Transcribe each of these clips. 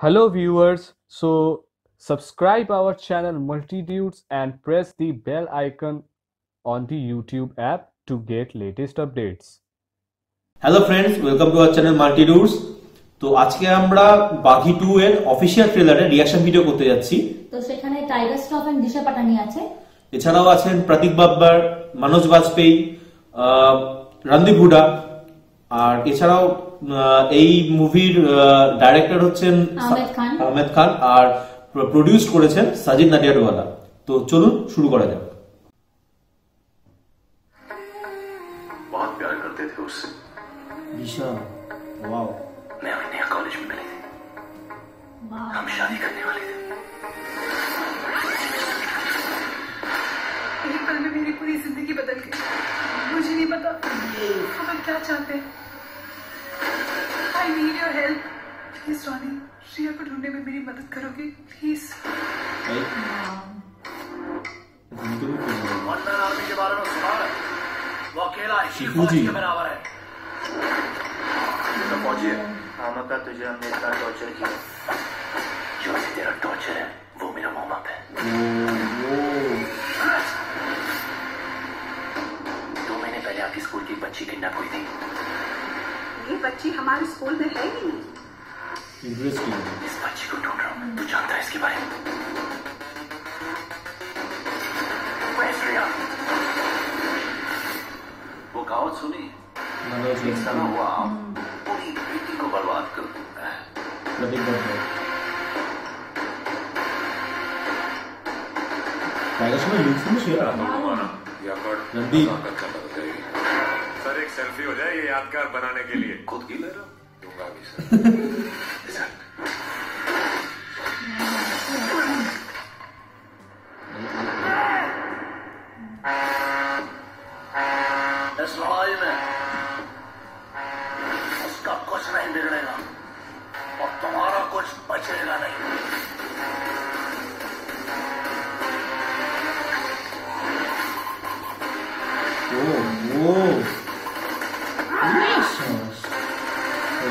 Hello viewers, so subscribe our channel Multitudes and press the bell icon on the YouTube app to get latest updates. Hello friends welcome to our channel multi তো আজকে আমরা Baaghi two এর official ট্রেলারের reaction video করতে যাচ্ছি। তো সেখানে Tiger Shroff and Disha Patani আছে। এছাড়াও আছেন প্রতীক বাব্বার মনোজ বাজপেয়ী রণদীপ হুডা আর এছাড়াও এই মুভির ডাইরেক্টর হচ্ছেন আহমেদ খান। আহমেদ খান আর প্রডিউস করেছেন সাজিদ নাডিয়াডওয়ালা তো চলুন শুরু করা যাক बहुत प्यार करते थे उससे দিশা ওয়াও मैं और नया कॉलेज में मिले थे हम शादी करने वाले थे एक पल में मेरी पूरी जिंदगी बदल गई मुझे नहीं पता हम अब क्या चाहते हैं I need your help please Ronnie Shriya को ढूँढने में मेरी मदद करोगे प्लीज़ वंदन आर्मी के बारे में सुना है। वो अकेला ही फौज के बराबर है। तो फौजी है मामा का तुझे हमने इतना टॉर्चर किया। जो तेरा टॉर्चर है? वो मेरा मामा है। दो महीने पहले आपकी स्कूल की बच्ची किडनैप हुई थी। बच्ची हमारे स्कूल में है ही नहीं। इंटरेस्टिंग इस बच्ची को ढूंढ रहा हूँ तू जानता है इसके बारे में? वो कहावत सुनी। एक समय हुआ। पूरी बेटी को बर्बाद कर देता है Kaya siya, yung finish yun. Yakard. Nandito. Selfie हो जाए ये यादगार बनाने के लिए। खुद की ले रहा दूँगा भी सर सर। इस लड़ाई में उसका कुछ नहीं बिगड़ेगा और तुम्हारा कुछ बचेगा नहीं।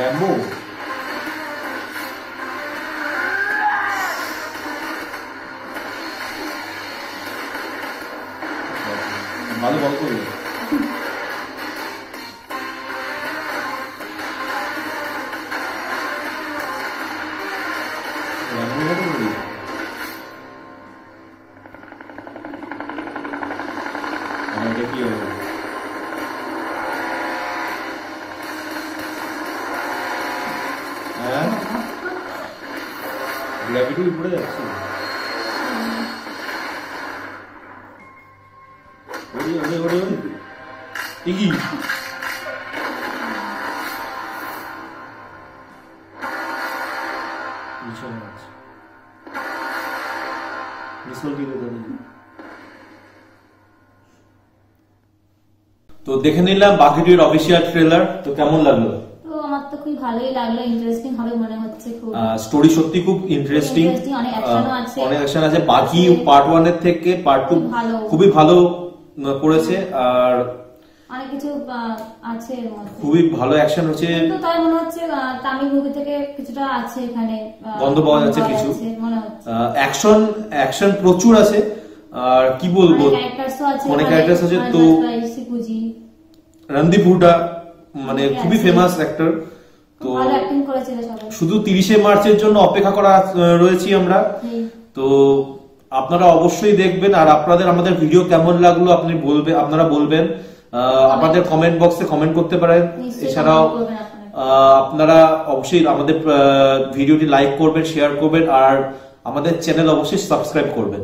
and move. 많이 먹었거든요. 양보 해드리고. 아, 이게 귀여워. উপরে আছে তো দেখে নিলাম বাকিটির অফিসিয়াল ট্রেলার তো কেমন লাগল? আমার তো খুব ভালোই লাগল ইন্টারেস্টিং হবে মনে হচ্ছে খুব। স্টোরি সত্যি খুব ইন্টারেস্টিং অনেক action ও আছে। অনেক অ্যাকশন আছে। বাকি পার্ট ওয়ানের থেকে পার্ট টু খুব ভালো। খুবই ভালো করেছে। আর অনেক কিছু আছে এর মধ্যে। খুবই ভালো অ্যাকশন হচ্ছে। কিন্তু তাই মনে হচ্ছে তামিল মুভি থেকে কিছুটা আছে এখানে গন্ধ পাওয়া যাচ্ছে কিছু। অ্যাকশন অ্যাকশন প্রচুর আছে। আর কি বলব? অনেক। ক্যারেক্টার্স আছে তো রণদীপ হুডা মানে খুবই ফেমাস অ্যাক্টর তো শুধু তিরিশে মার্চের জন্য অপেক্ষা করা রয়েছি আমরা। তো আপনারা অবশ্যই দেখবেন আর আপনাদের আমাদের ভিডিও কেমন লাগল আপনি বলবে আপনারা বলবেন আহ, আমাদের কমেন্ট বক্সে কমেন্ট করতে পারেন। এছাড়াও আপনারা। অবশ্যই আমাদের ভিডিওটি লাইক করবেন শেয়ার করবেন আর আমাদের চ্যানেল অবশ্যই সাবস্ক্রাইব করবেন।